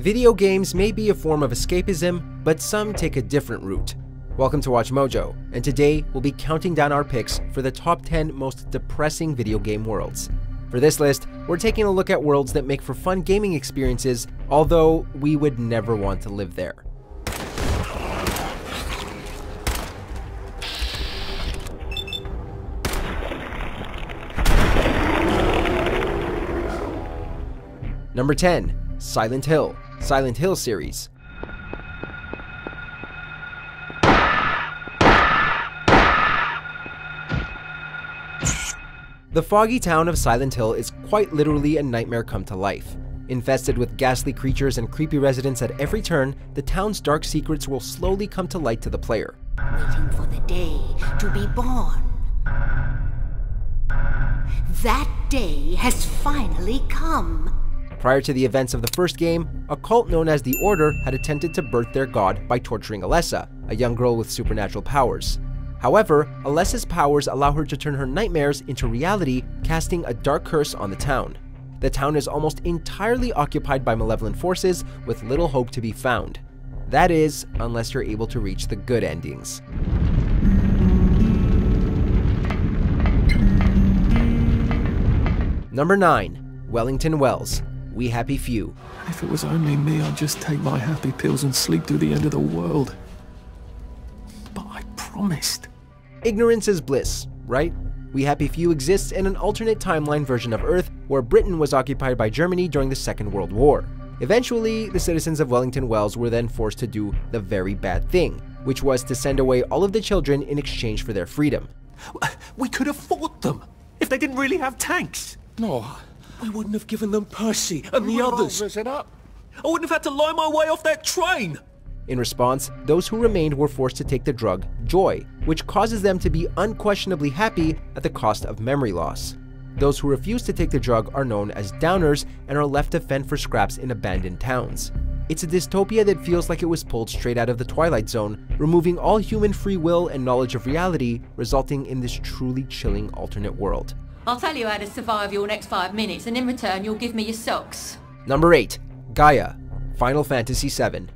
Video games may be a form of escapism, but some take a different route. Welcome to Watch Mojo, and today we'll be counting down our picks for the top 10 most depressing video game worlds. For this list, we're taking a look at worlds that make for fun gaming experiences, although we would never want to live there. Number 10, Silent Hill, Silent Hill series. The foggy town of Silent Hill is quite literally a nightmare come to life. Infested with ghastly creatures and creepy residents at every turn, the town's dark secrets will slowly come to light to the player. Waiting for the day to be born. That day has finally come. Prior to the events of the first game, a cult known as the Order had attempted to birth their god by torturing Alessa, a young girl with supernatural powers. However, Alessa's powers allow her to turn her nightmares into reality, casting a dark curse on the town. The town is almost entirely occupied by malevolent forces with little hope to be found. That is, unless you're able to reach the good endings. Number 9. Wellington Wells, We Happy Few. If it was only me, I'd just take my happy pills and sleep through the end of the world. But I promised. Ignorance is bliss, right? We Happy Few exists in an alternate timeline version of Earth where Britain was occupied by Germany during the Second World War. Eventually, the citizens of Wellington Wells were then forced to do the very bad thing, which was to send away all of the children in exchange for their freedom. We could have fought them if they didn't really have tanks. No, we wouldn't have given them Percy and the others. it up. I wouldn't have had to lie my way off that train. In response, those who remained were forced to take the drug Joy, which causes them to be unquestionably happy at the cost of memory loss. Those who refuse to take the drug are known as downers and are left to fend for scraps in abandoned towns. It's a dystopia that feels like it was pulled straight out of the Twilight Zone, removing all human free will and knowledge of reality, resulting in this truly chilling alternate world. I'll tell you how to survive your next five minutes, and in return, you'll give me your socks. Number 8. Gaia, Final Fantasy VII.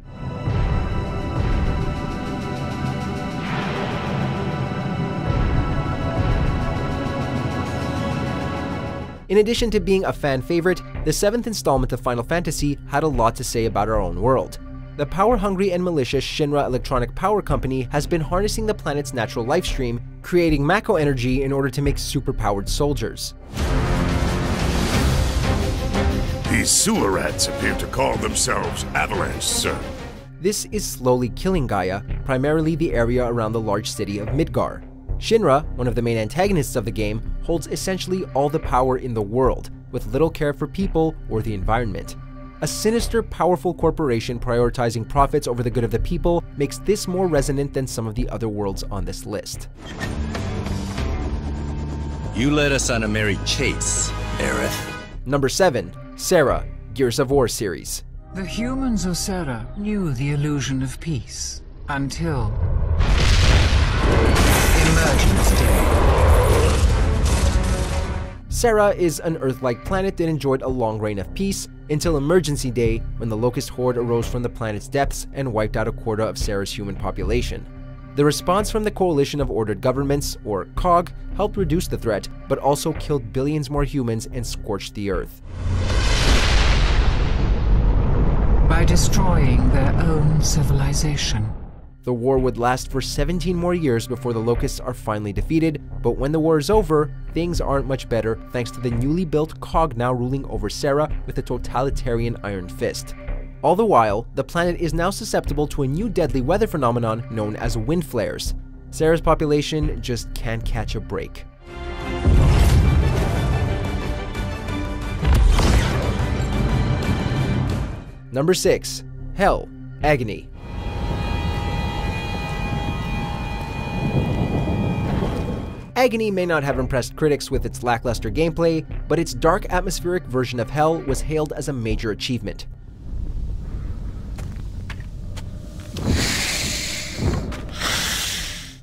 In addition to being a fan favorite, the seventh installment of Final Fantasy had a lot to say about our own world. The power-hungry and malicious Shinra Electronic Power Company has been harnessing the planet's natural life stream, creating Mako energy in order to make superpowered soldiers. These sewer rats appear to call themselves Avalanche, sir. This is slowly killing Gaia, primarily the area around the large city of Midgar. Shinra, one of the main antagonists of the game, holds essentially all the power in the world, with little care for people or the environment. A sinister, powerful corporation prioritizing profits over the good of the people makes this more resonant than some of the other worlds on this list. You led us on a merry chase, Aerith. Number 7. Sera, Gears of War series. The humans of Sera knew the illusion of peace until Emergence Day. Sera is an Earth-like planet that enjoyed a long reign of peace until Emergence Day when the Locust Horde arose from the planet's depths and wiped out a quarter of Sera's human population. The response from the Coalition of Ordered Governments, or COG, helped reduce the threat, but also killed billions more humans and scorched the Earth. by destroying their own civilization. The war would last for 17 more years before the Locusts are finally defeated, but when the war is over, things aren't much better thanks to the newly built COG now ruling over Sera with a totalitarian iron fist. All the while, the planet is now susceptible to a new deadly weather phenomenon known as wind flares. Sera's population just can't catch a break. Number 6. Hell, Agony. Agony may not have impressed critics with its lackluster gameplay, but its dark atmospheric version of Hell was hailed as a major achievement.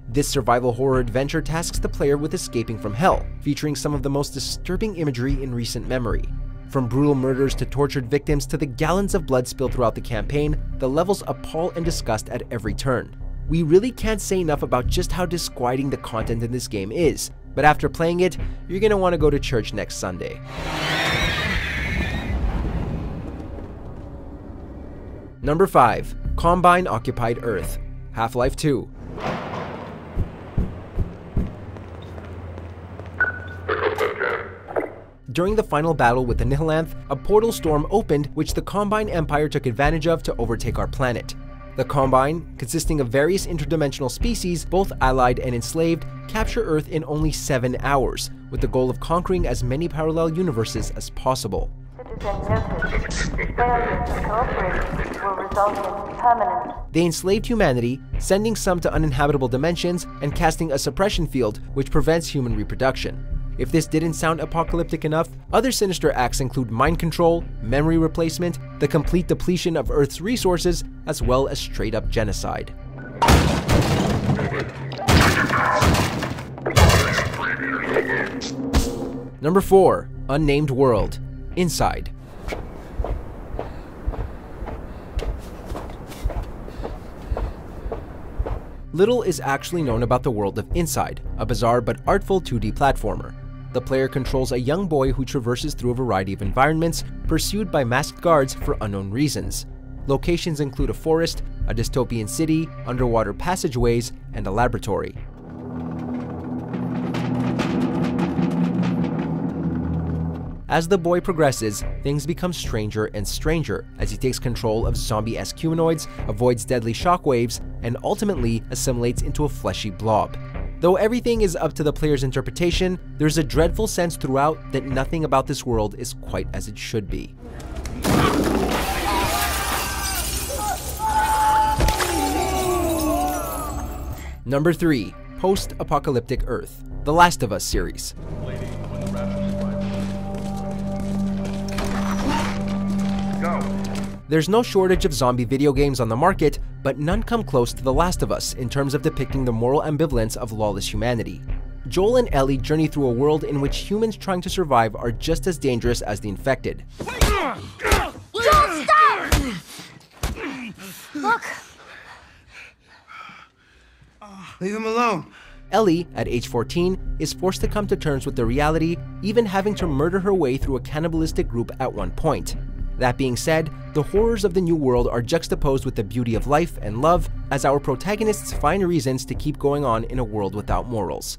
This survival horror adventure tasks the player with escaping from hell, featuring some of the most disturbing imagery in recent memory. From brutal murders to tortured victims to the gallons of blood spilled throughout the campaign, the levels appall and disgust at every turn. We really can't say enough about just how disquieting the content in this game is, but after playing it, you're gonna want to go to church next Sunday. Number 5. Combine Occupied Earth Half-Life 2 During the final battle with the Nihilanth, a portal storm opened which the Combine Empire took advantage of to overtake our planet. The Combine, consisting of various interdimensional species, both allied and enslaved, capture Earth in only 7 hours, with the goal of conquering as many parallel universes as possible. They enslaved humanity, sending some to uninhabitable dimensions and casting a suppression field which prevents human reproduction. If this didn't sound apocalyptic enough, other sinister acts include mind control, memory replacement, the complete depletion of Earth's resources, as well as straight up genocide. Number 4. Unnamed World Inside. Little is actually known about the world of Inside, a bizarre but artful 2D platformer. The player controls a young boy who traverses through a variety of environments, pursued by masked guards for unknown reasons. Locations include a forest, a dystopian city, underwater passageways, and a laboratory. As the boy progresses, things become stranger and stranger as he takes control of zombie-esque humanoids, avoids deadly shockwaves, and ultimately assimilates into a fleshy blob. Though everything is up to the player's interpretation, there's a dreadful sense throughout that nothing about this world is quite as it should be. Number 3. Post-Apocalyptic Earth The Last of Us series. There's no shortage of zombie video games on the market, but none come close to The Last of Us in terms of depicting the moral ambivalence of lawless humanity. Joel and Ellie journey through a world in which humans trying to survive are just as dangerous as the infected. Joel, stop! Look! Leave him alone. Ellie, at age 14, is forced to come to terms with the reality, even having to murder her way through a cannibalistic group at one point. That being said, the horrors of the new world are juxtaposed with the beauty of life and love as our protagonists find reasons to keep going on in a world without morals.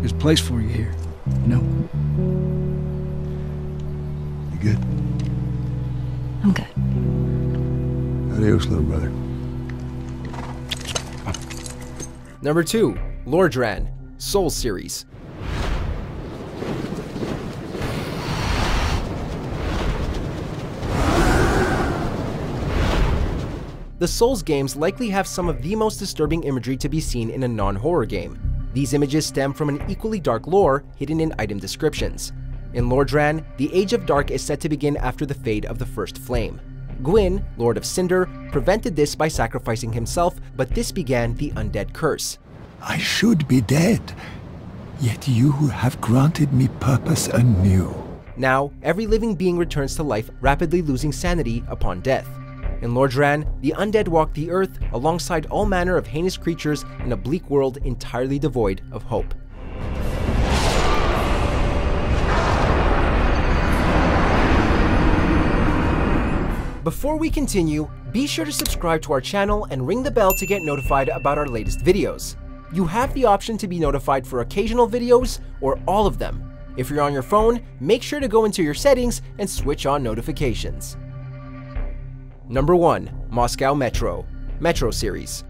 There's a place for you here. No. You good? I'm good. Adios, little brother. Number 2. Lordran, Soul Series. The Souls games likely have some of the most disturbing imagery to be seen in a non-horror game. These images stem from an equally dark lore hidden in item descriptions. In Lordran, the Age of Dark is set to begin after the fade of the First Flame. Gwyn, Lord of Cinder, prevented this by sacrificing himself, but this began the Undead Curse. I should be dead, yet you have granted me purpose anew. Now, every living being returns to life, rapidly losing sanity upon death. In Lordran, the undead walk the earth alongside all manner of heinous creatures in a bleak world entirely devoid of hope. Before we continue, be sure to subscribe to our channel and ring the bell to get notified about our latest videos. You have the option to be notified for occasional videos or all of them. If you're on your phone, make sure to go into your settings and switch on notifications. Number 1. Moscow Metro Metro Series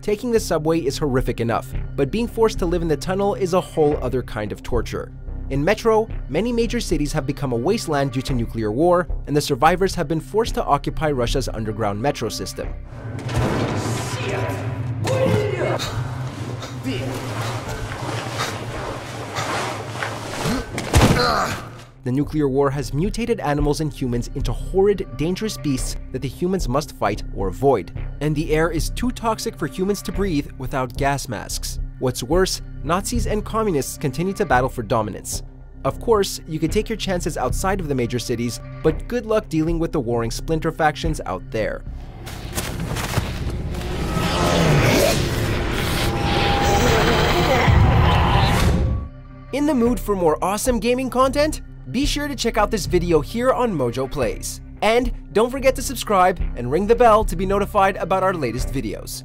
Taking the subway is horrific enough, but being forced to live in the tunnel is a whole other kind of torture. In Metro, many major cities have become a wasteland due to nuclear war, and the survivors have been forced to occupy Russia's underground metro system. The nuclear war has mutated animals and humans into horrid, dangerous beasts that the humans must fight or avoid. And the air is too toxic for humans to breathe without gas masks. What's worse, Nazis and communists continue to battle for dominance. Of course, you can take your chances outside of the major cities, but good luck dealing with the warring splinter factions out there. In the mood for more awesome gaming content? Be sure to check out this video here on Mojo Plays. And don't forget to subscribe and ring the bell to be notified about our latest videos.